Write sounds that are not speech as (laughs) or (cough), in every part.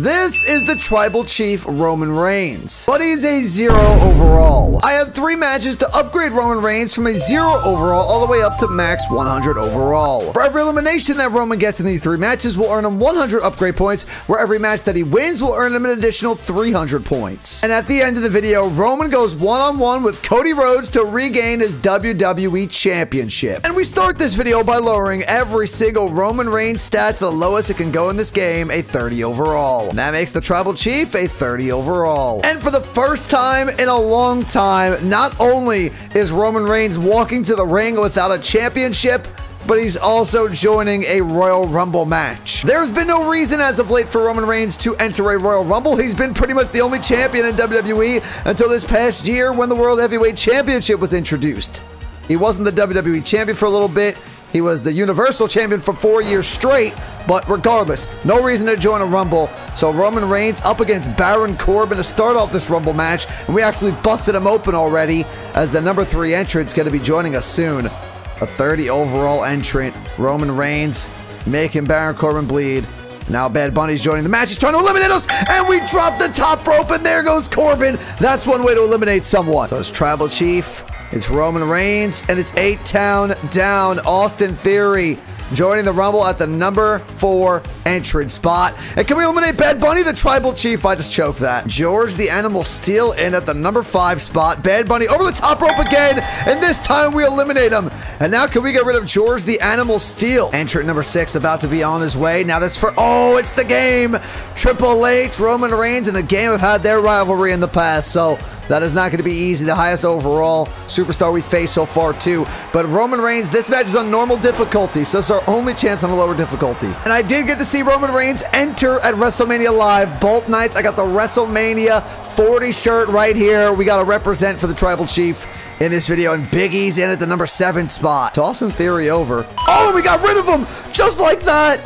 This is the Tribal Chief Roman Reigns, but he's a zero overall. I have three matches to upgrade Roman Reigns from a zero overall all the way up to max 100 overall. For every elimination that Roman gets in these three matches will earn him 100 upgrade points, where every match that he wins will earn him an additional 300 points. And at the end of the video, Roman goes one-on-one with Cody Rhodes to regain his WWE Championship. And we start this video by lowering every single Roman Reigns stat to the lowest it can go in this game, a 30 overall. That makes the Tribal Chief a 30 overall. And for the first time in a long time, not only is Roman Reigns walking to the ring without a championship, but he's also joining a Royal Rumble match. There's been no reason as of late for Roman Reigns to enter a Royal Rumble. He's been pretty much the only champion in WWE until this past year when the World Heavyweight Championship was introduced. He wasn't the WWE champion for a little bit. He was the Universal Champion for four years straight, but regardless, no reason to join a Rumble. So Roman Reigns up against Baron Corbin to start off this Rumble match, and we actually busted him open already as the number three entrant's going to be joining us soon. A 30 overall entrant, Roman Reigns, making Baron Corbin bleed. Now Bad Bunny's joining the match. He's trying to eliminate us, and we drop the top rope, and there goes Corbin. That's one way to eliminate someone. So it's Tribal Chief, it's Roman Reigns, and it's eight town down. Austin Theory joining the Rumble at the number four entrance spot. And can we eliminate Bad Bunny, the tribal chief? I just choked that. George the Animal Steele in at the number five spot. Bad Bunny over the top rope again, and this time we eliminate him. And now can we get rid of George the Animal Steele? Entrant number six about to be on his way. Now this for, oh, it's the game. Triple H, Roman Reigns, and the game have had their rivalry in the past, so that is not going to be easy. The highest overall superstar we faced so far, too. But Roman Reigns, this match is on normal difficulty, so it's our only chance on a lower difficulty. And I did get to see Roman Reigns enter at WrestleMania Live both nights. I got the WrestleMania 40 shirt right here. We got to represent for the Tribal Chief in this video, and Big E's in at the number seven spot. Tossing Theory over. Oh, we got rid of him just like that.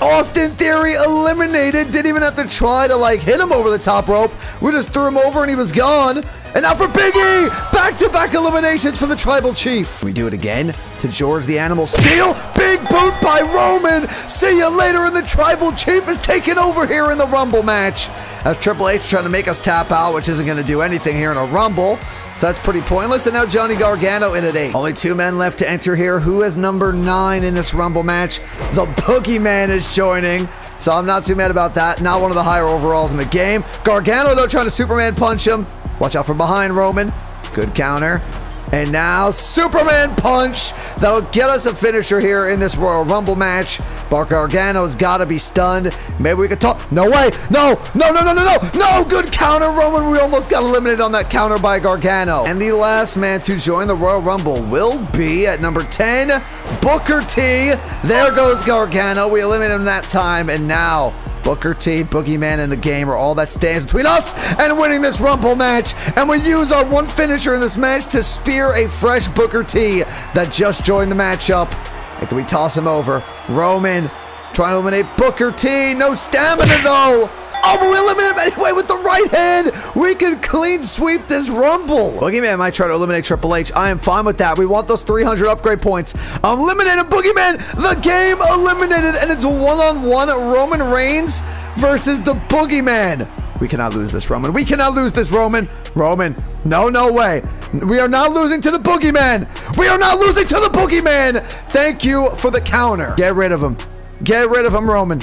Austin Theory eliminated. Didn't even have to try to like hit him over the top rope. We just threw him over and he was gone. And now for Big E! Back-to-back eliminations for the Tribal Chief. We do it again to George the Animal Steele. Big boot by Roman. See you later. And the Tribal Chief is taking over here in the Rumble match. As Triple H trying to make us tap out, which isn't going to do anything here in a Rumble. So that's pretty pointless. And now Johnny Gargano in at eight. Only two men left to enter here. Who is number nine in this Rumble match? The Boogeyman is joining. So I'm not too mad about that. Not one of the higher overalls in the game. Gargano, though, trying to Superman punch him. Watch out from behind, Roman. Good counter. And now, Superman punch. That'll get us a finisher here in this Royal Rumble match. But Gargano's got to be stunned. Maybe we could talk. No way. No, no, no, no, no, no. No, good counter, Roman. We almost got eliminated on that counter by Gargano. And the last man to join the Royal Rumble will be at number 10, Booker T. There goes Gargano. We eliminated him that time. And now, Booker T, Boogeyman, and the game are all that stands between us and winning this Rumble match. And we use our one finisher in this match to spear a fresh Booker T that just joined the matchup. And can we toss him over? Roman trying to eliminate Booker T. No stamina though. Oh, we eliminate him anyway with the right hand. We can clean sweep this Rumble. Boogeyman might try to eliminate Triple H. I am fine with that. We want those 300 upgrade points. Eliminated Boogeyman. The game eliminated, and it's one-on-one Roman Reigns versus the Boogeyman. We cannot lose this, Roman. We cannot lose this, Roman. Roman, no, no way. We are not losing to the Boogeyman. We are not losing to the Boogeyman. Thank you for the counter. Get rid of him. Get rid of him, Roman.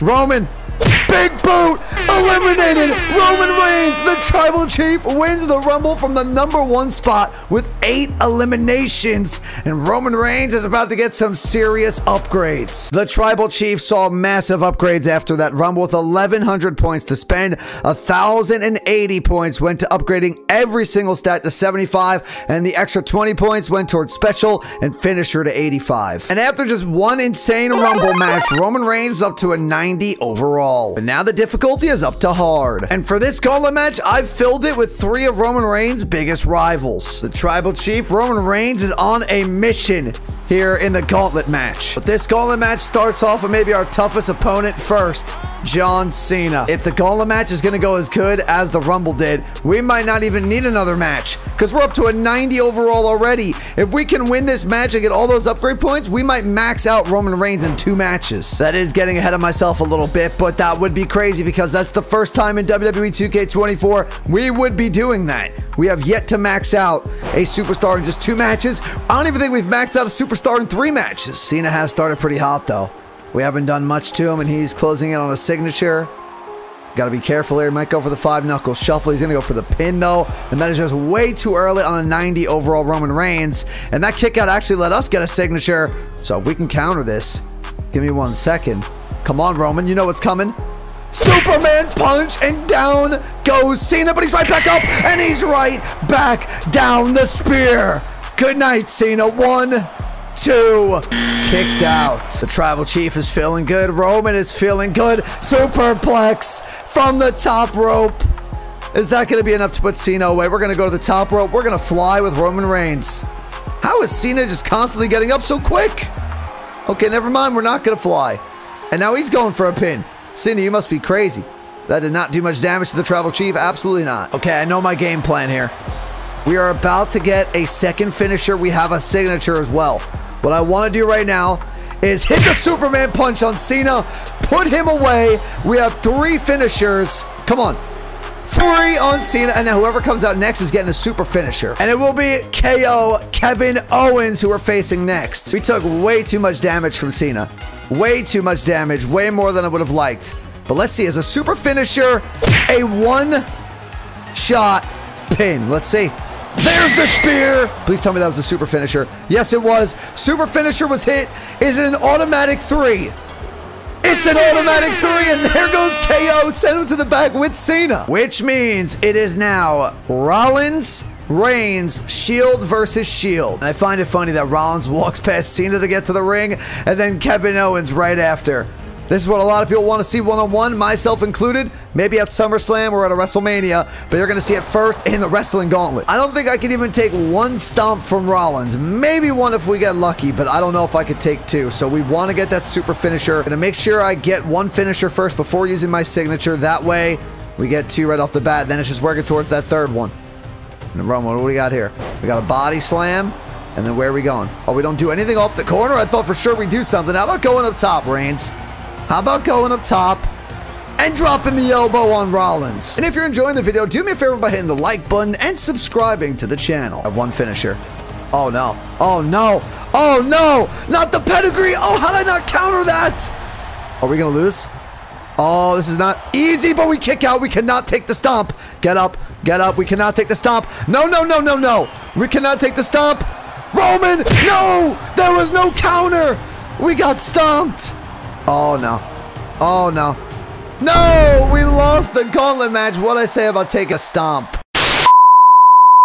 Roman, Big boot! Eliminated! Roman Reigns, the Tribal Chief, wins the Rumble from the number one spot with eight eliminations. And Roman Reigns is about to get some serious upgrades. The Tribal Chief saw massive upgrades after that Rumble with 1,100 points to spend. 1,080 points went to upgrading every single stat to 75, and the extra 20 points went towards special and finisher to 85. And after just one insane Rumble match, Roman Reigns is up to a 90 overall. But now the difficulty is up to hard. And for this gauntlet match, I've filled it with three of Roman Reigns' biggest rivals. The Tribal Chief, Roman Reigns, is on a mission here in the gauntlet match. But this gauntlet match starts off with maybe our toughest opponent first. John Cena. If the gauntlet match is going to go as good as the Rumble did, we might not even need another match because we're up to a 90 overall already. If we can win this match and get all those upgrade points, we might max out Roman Reigns in two matches. That is getting ahead of myself a little bit, but that would be crazy because that's the first time in WWE 2K24 we would be doing that. We have yet to max out a superstar in just two matches. I don't even think we've maxed out a superstar in three matches. Cena has started pretty hot though. We haven't done much to him and he's closing in on a signature. Got to be careful here. He might go for the five knuckle shuffle. He's going to go for the pin, though. And that is just way too early on a 90 overall Roman Reigns. And that kick out actually let us get a signature. So if we can counter this, give me one second. Come on, Roman. You know what's coming. Superman punch and down goes Cena, but he's right back up and he's right back down the spear. Good night, Cena. One, two, kicked out. The tribal chief is feeling good. Roman is feeling good. Superplex from the top rope. Is that going to be enough to put Cena away? We're going to go to the top rope. We're going to fly with Roman Reigns. How is Cena just constantly getting up so quick? Okay, never mind. We're not going to fly. And now he's going for a pin. Cena, you must be crazy. That did not do much damage to the tribal chief. Absolutely not. Okay, I know my game plan here. We are about to get a second finisher. We have a signature as well. What I want to do right now is hit the Superman punch on Cena, put him away. We have three finishers. Come on. Three on Cena, and now whoever comes out next is getting a super finisher. And it will be KO Kevin Owens who we're facing next. We took way too much damage from Cena. Way too much damage, way more than I would have liked. But let's see, as a super finisher, a one shot pin. Let's see. There's the spear. Please tell me that was a super finisher. Yes, it was. Super finisher was hit. Is it an automatic three? It's an automatic three, and there goes KO. Send him to the back with Cena. Which means it is now Rollins, Reigns, Shield versus Shield. And I find it funny that Rollins walks past Cena to get to the ring, and then Kevin Owens right after. This is what a lot of people want to see one on one, myself included. Maybe at SummerSlam or at a WrestleMania, but you're going to see it first in the Wrestling Gauntlet. I don't think I can even take one stomp from Rollins. Maybe one if we get lucky, but I don't know if I could take two. So we want to get that super finisher. Going to make sure I get one finisher first before using my signature. That way, we get two right off the bat. Then it's just working towards that third one. And Roman, what do we got here? We got a body slam. And then where are we going? Oh, we don't do anything off the corner? I thought for sure we'd do something. How about going up top, Reigns? How about going up top and dropping the elbow on Rollins? And if you're enjoying the video, do me a favor by hitting the like button and subscribing to the channel. I have one finisher. Oh no. Oh no. Oh no. Not the pedigree. Oh, how did I not counter that? Are we going to lose? Oh, this is not easy, but we kick out. We cannot take the stomp. Get up. Get up. We cannot take the stomp. No, no, no, no, no. We cannot take the stomp. Roman, no. There was no counter. We got stomped. Oh, no. Oh, no. No! We lost the gauntlet match. What I say about take a stomp?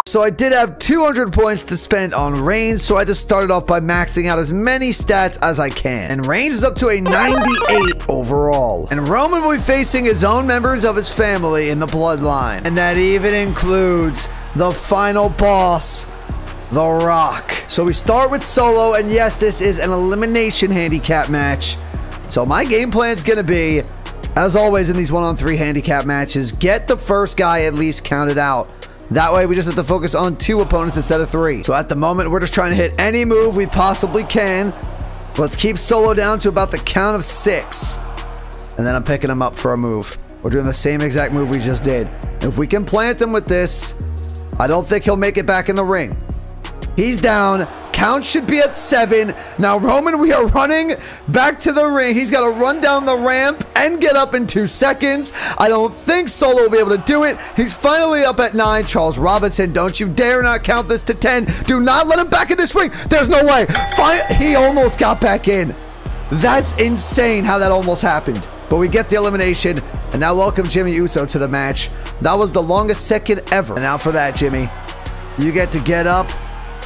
So I did have 200 points to spend on Reigns, so I just started off by maxing out as many stats as I can. And Reigns is up to a 98 overall. And Roman will be facing his own members of his family in the bloodline. And that even includes the final boss, The Rock. So we start with Solo, and yes, this is an elimination handicap match. So my game plan is going to be, as always in these one-on-three handicap matches, get the first guy at least counted out. That way we just have to focus on two opponents instead of three. So at the moment, we're just trying to hit any move we possibly can. Let's keep Solo down to about the count of six. And then I'm picking him up for a move. We're doing the same exact move we just did. If we can plant him with this, I don't think he'll make it back in the ring. He's down. Count should be at seven. Now, Roman, we are running back to the ring. He's got to run down the ramp and get up in two seconds. I don't think Solo will be able to do it. He's finally up at nine. Charles Robinson, don't you dare not count this to 10. Do not let him back in this ring. There's no way. Fi he almost got back in. That's insane how that almost happened. But we get the elimination. And now welcome Jimmy Uso to the match. That was the longest second ever. And now for that, Jimmy, you get to get up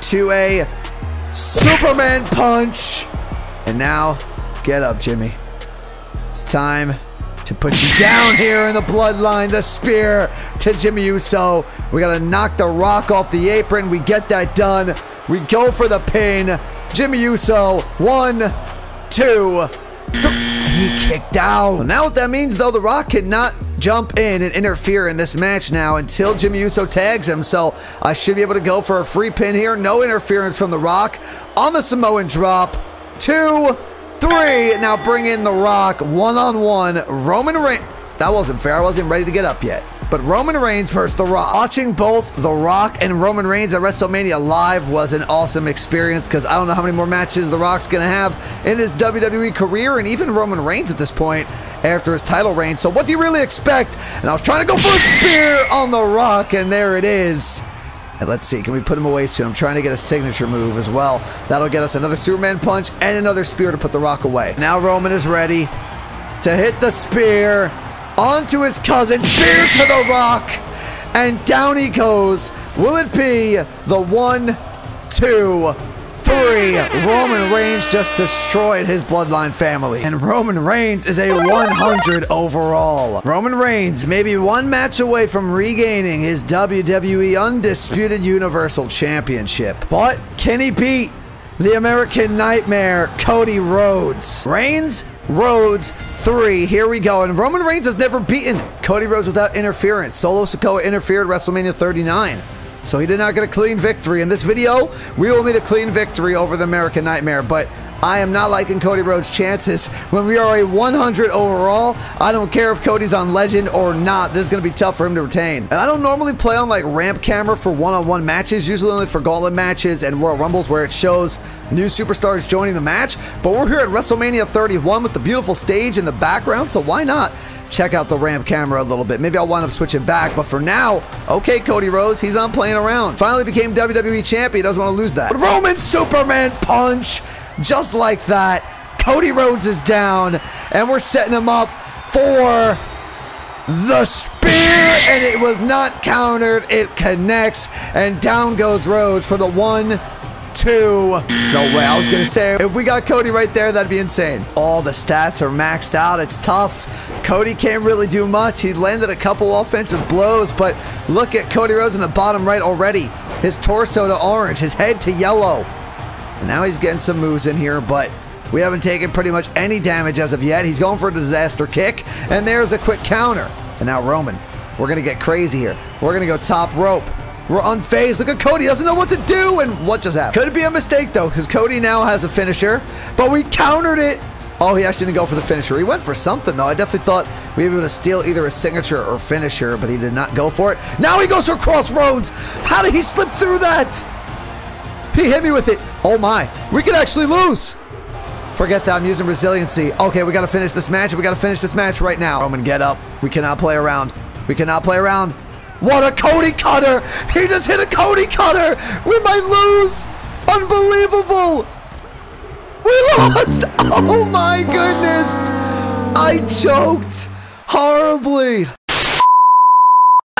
to a Superman punch. And now, get up, Jimmy. It's time to put you down here in the bloodline. The spear to Jimmy Uso. We got to knock the rock off the apron. We get that done. We go for the pin. Jimmy Uso. One, two, three. He kicked out. Now what that means, though, the rock cannot jump in and interfere in this match now until Jimmy Uso tags him. So I should be able to go for a free pin here. No interference from The Rock on the Samoan drop. Two, three. Now bring in The Rock one on one. Roman Reigns. That wasn't fair. I wasn't ready to get up yet. But Roman Reigns versus The Rock. Watching both The Rock and Roman Reigns at WrestleMania live was an awesome experience because I don't know how many more matches The Rock's going to have in his WWE career and even Roman Reigns at this point after his title reign. So what do you really expect? And I was trying to go for a spear on The Rock and there it is. And let's see, can we put him away soon? I'm trying to get a signature move as well. That'll get us another Superman punch and another spear to put The Rock away. Now Roman is ready to hit the spear onto his cousin, spear to the rock, and down he goes. Will it be the one, two, three? Roman Reigns just destroyed his bloodline family, and Roman Reigns is a 100 overall. Roman Reigns may be one match away from regaining his WWE Undisputed Universal Championship, but can he beat the American Nightmare, Cody Rhodes? Reigns Rhodes three. Here we go. And Roman Reigns has never beaten Cody Rhodes without interference. Solo Sikoa interfered WrestleMania 39. So he did not get a clean victory. In this video, we will need a clean victory over the American Nightmare. But I am not liking Cody Rhodes' chances. When we are a 100 overall, I don't care if Cody's on Legend or not. This is going to be tough for him to retain. And I don't normally play on like ramp camera for one-on-one -on -one matches, usually only for gauntlet matches and Royal Rumbles where it shows new superstars joining the match. But we're here at WrestleMania 31 with the beautiful stage in the background, so why not? check out the ramp camera a little bit. Maybe I'll wind up switching back, but for now, okay, Cody Rhodes, he's not playing around. Finally became WWE champion, doesn't want to lose that. Roman Superman punch just like that. Cody Rhodes is down, and we're setting him up for the spear, and it was not countered. It connects, and down goes Rhodes for the one, two. No way. I was going to say, if we got Cody right there, that'd be insane. All the stats are maxed out. It's tough. Cody can't really do much. He landed a couple offensive blows, but look at Cody Rhodes in the bottom right already. His torso to orange, his head to yellow. Now he's getting some moves in here, but we haven't taken pretty much any damage as of yet. He's going for a disaster kick, and there's a quick counter. And now Roman, we're going to get crazy here. We're going to go top rope. We're unfazed. Look at Cody. doesn't know what to do. And what just happened? Could be a mistake, though, because Cody now has a finisher. But we countered it. Oh, he actually didn't go for the finisher. He went for something, though. I definitely thought we were able to steal either a signature or finisher, but he did not go for it. Now he goes for Cross Rhodes. How did he slip through that? He hit me with it. Oh my. We could actually lose. Forget that. I'm using resiliency. Okay, we got to finish this match. We got to finish this match right now. Roman, get up. We cannot play around. We cannot play around. What a Cody cutter. He just hit a Cody cutter. We might lose. Unbelievable. We lost. (laughs) Oh my goodness. I choked horribly.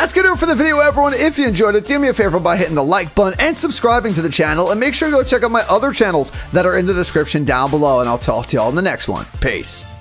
That's gonna do it for the video, everyone. If you enjoyed it, do me a favor by hitting the like button and subscribing to the channel, and make sure to go check out my other channels that are in the description down below, and I'll talk to y'all in the next one. Peace.